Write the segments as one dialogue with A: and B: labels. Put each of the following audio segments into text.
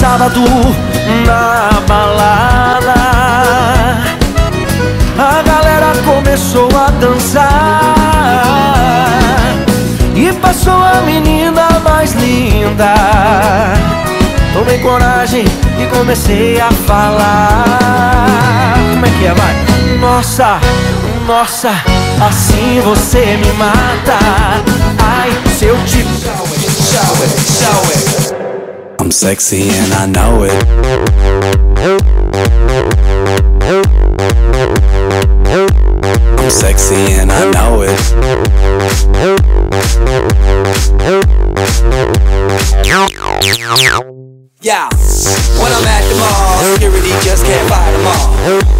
A: Sábado na balada, a galera começou a dançar e passou a menina mais linda. Tomei coragem e comecei a falar. Como é que é, vai? Nossa, nossa, assim você me mata. Ai, se eu te
B: Show it, show it.
C: I'm sexy and I know it. I'm sexy and I know it.
B: Yeah, when I'm at the mall, security just can't fight them all.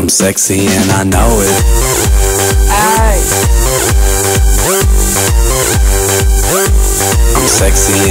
C: I'm sexy and I know it.
B: Ay,
C: I'm sexy